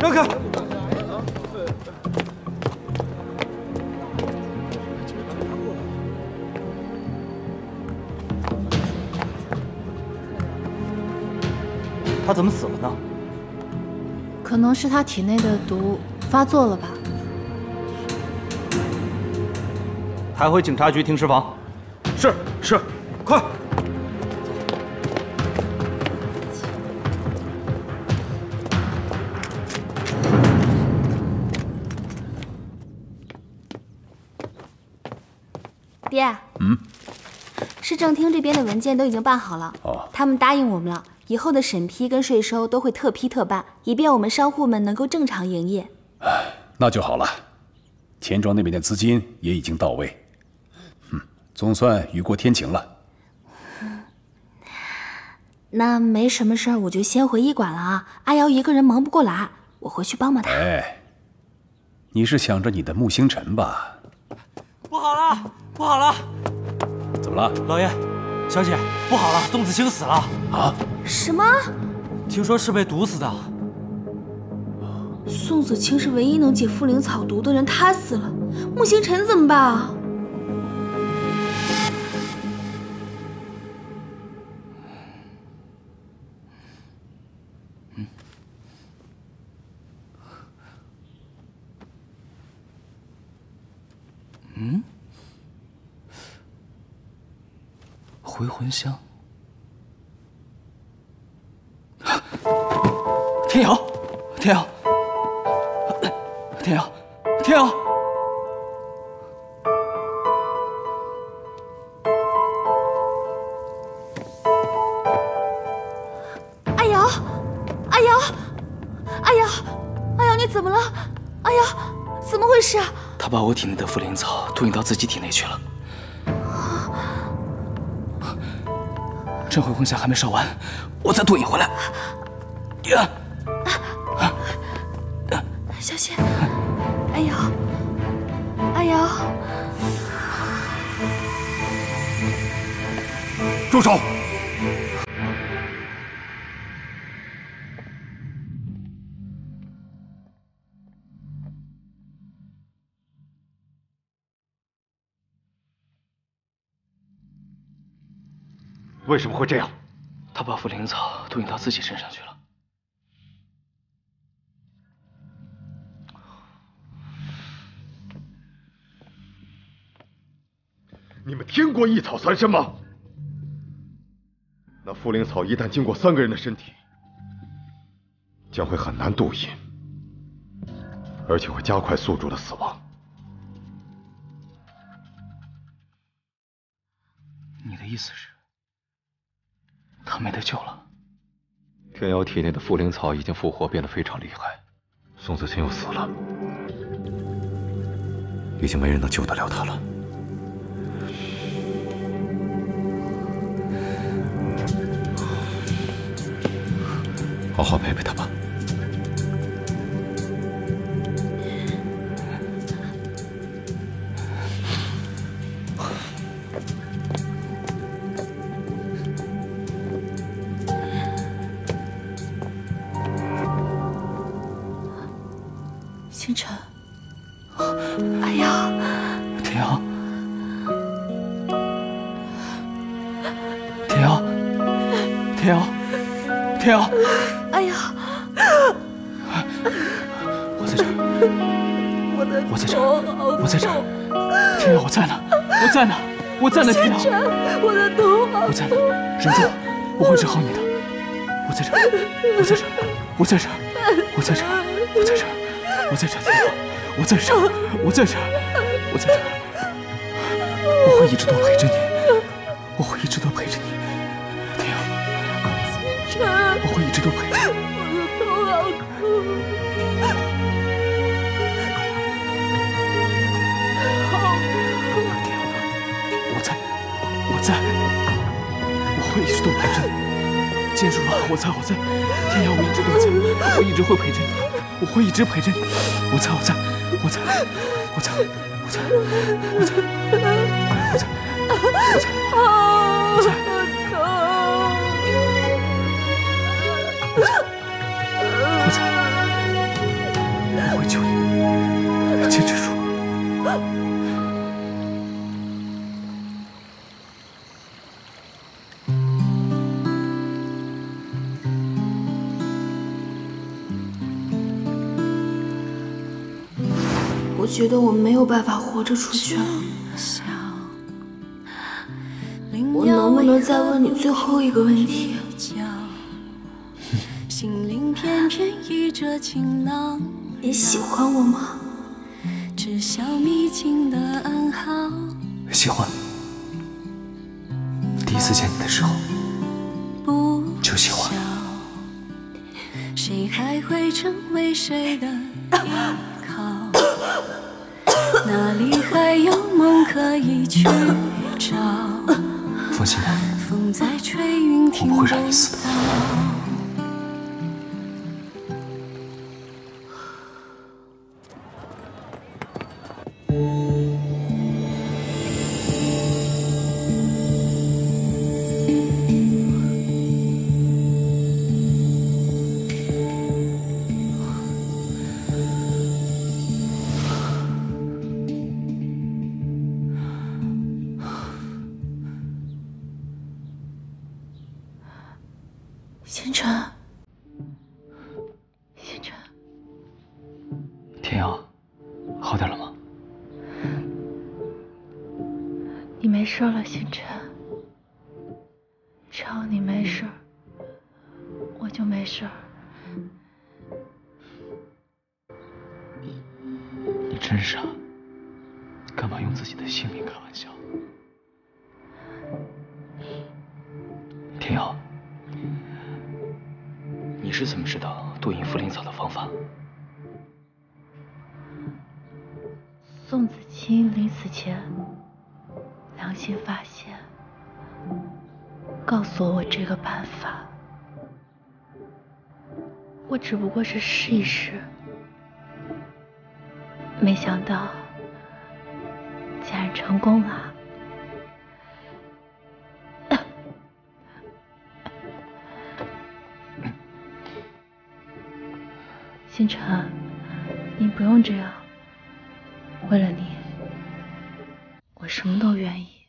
让开！他怎么死了呢？可能是他体内的毒发作了吧。抬回警察局停尸房。是是，快！爹，嗯，市政厅这边的文件都已经办好了。哦，他们答应我们了，以后的审批跟税收都会特批特办，以便我们商户们能够正常营业。哎，那就好了。钱庄那边的资金也已经到位，嗯，总算雨过天晴了。那没什么事儿，我就先回医馆了啊。阿瑶一个人忙不过来，我回去帮帮她。哎，你是想着你的木星辰吧？不好了，不好了！怎么了，老爷、小姐？不好了，宋子清死了！啊？什么？听说是被毒死的。宋子清是唯一能解茯苓草毒的人，他死了，穆星辰怎么办啊？嗯，回魂香。天瑶，天瑶，天瑶，天瑶，阿瑶，阿瑶，阿瑶，阿瑶，你怎么了？阿瑶，怎么回事？他把我体内的茯苓草毒引到自己体内去了。这回魂香还没烧完，我再渡你回来。呀！小心！阿瑶，阿瑶，住手！为什么会这样？他把茯苓草毒引到自己身上去了。你们听过一草三参吗？那茯苓草一旦经过三个人的身体，将会很难毒饮，而且会加快宿主的死亡。你的意思是？没得救了。天妖体内的茯苓草已经复活，变得非常厉害。宋子清又死了，已经没人能救得了他了。好好陪陪他吧。星辰，阿瑶，天瑶，天瑶，天瑶，天瑶，阿瑶，我在这儿，我的我在这儿，我在这儿，天瑶，我在呢，我在呢，我在呢，天瑶，我的头好我在呢，忍住，我会治好你的，我在这儿，我在这儿，我在这儿，我在这儿，我在这儿。我在这，天瑶，我在这，我在这，我在这，我会一直都陪着你，我会一直都陪着你，天瑶，星辰，我会一直都陪着你。我的头好痛，天瑶，我在，我在，我会一直都陪着你。坚住了，我在，我在，天瑶，我一直都在，我一直会陪着你。我会一直陪着你，我在，我在，我在，我在，我在，我在，我在，我在，我在，我在，我在。我觉得我没有办法活着出去了。我能不能再问你最后一个问题？你喜欢我吗？喜欢。第一次见你的时候就喜欢。谁还会成为谁的？哪里还有梦可以去找？放心吧，我不会让你死的。星辰，星辰，天瑶，好点了吗？你没事了，星辰。只要你没事，我就没事。你真傻，干嘛用自己的性命开玩笑？宋子清临死前良心发现，告诉我这个办法。我只不过是试一试，没想到竟然成功了。星辰，你不用这样。为了你，我什么都愿意。